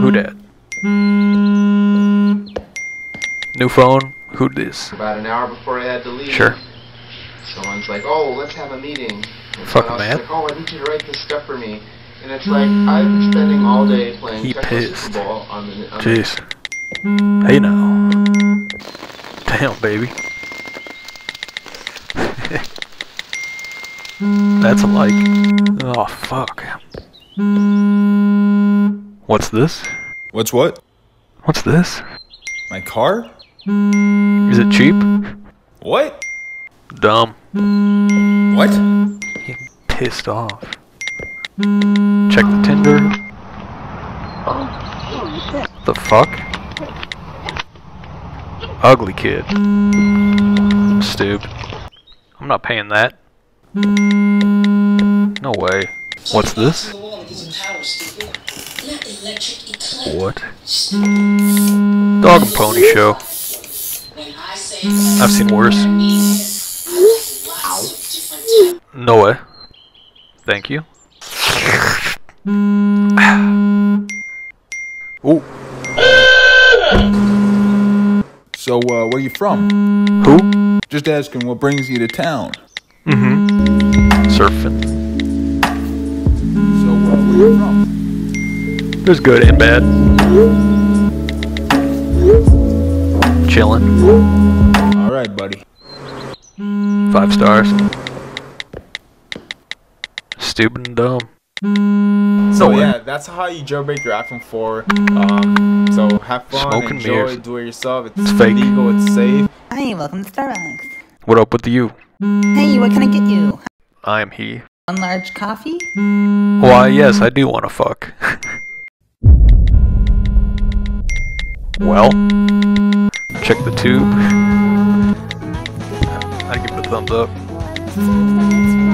Who that? New phone? Who this? About an hour before I had to leave. Sure. Someone's like, oh, let's have a meeting. And Fuck man. Like, oh, I need you to write this stuff for me. And it's like, I've been spending all day playing he pissed. football on the... On Jeez. The hey now. Damn, baby. That's a like. Oh, fuck. What's this? What's what? What's this? My car? Is it cheap? What? Dumb. What? He pissed off. Check the Tinder. The fuck? Ugly kid. Stupid. I'm not paying that. No way. What's this? What? Dog and pony show. I've seen worse. No way. Thank you. Ooh. So, uh, where you from? Who? Just asking what brings you to town. Mm-hmm. Surfing. There's good and bad. Chillin'. Alright, buddy. Five stars. Stupid and dumb. So, No yeah, that's how you jailbreak your iPhone 4. Um, so, have fun, Smoke and enjoy, mirrors. do it yourself. It's, It's fake. legal, it's safe. Hi, welcome to Starbucks. What up with you? Hey, what can I get you? I am he. One large coffee? Why, yes, I do want to fuck. well, check the tube. I give it a thumbs up.